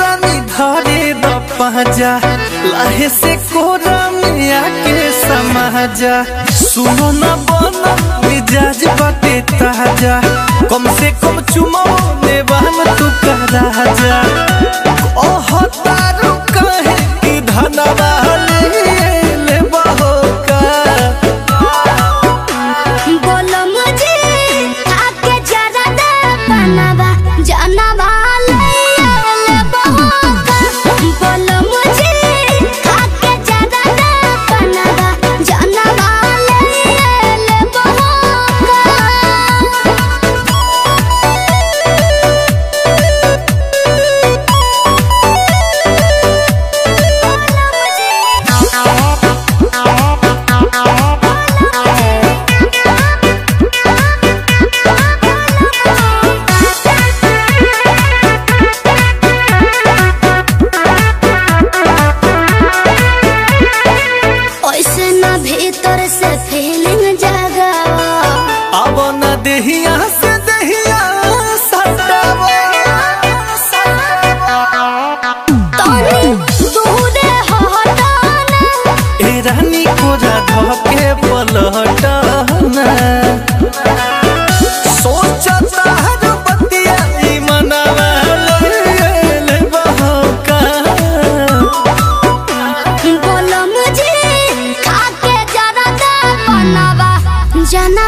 रानी धरे दपहजा लाहे से समाजा। सुनो ना बोलो मिजाज बटे ताज़ा, कम से कम चुमा देहिया से देहिया सटावा तनी दूरे हटाना ए रानी को राधा के पलटना सोचता हर बतिया ई मनवा ले ले बहका। बोलो मुझे खाके जरा दे बनवा। जनवा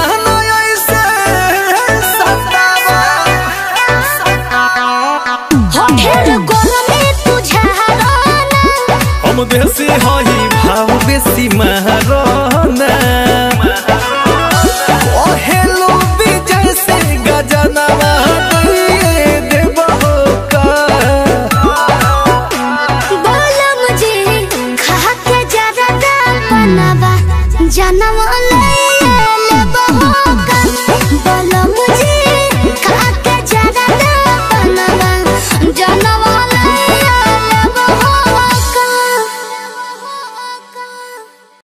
हम देसी हई भाव बेसी महाराना। विजय से गजनवा जनवा ले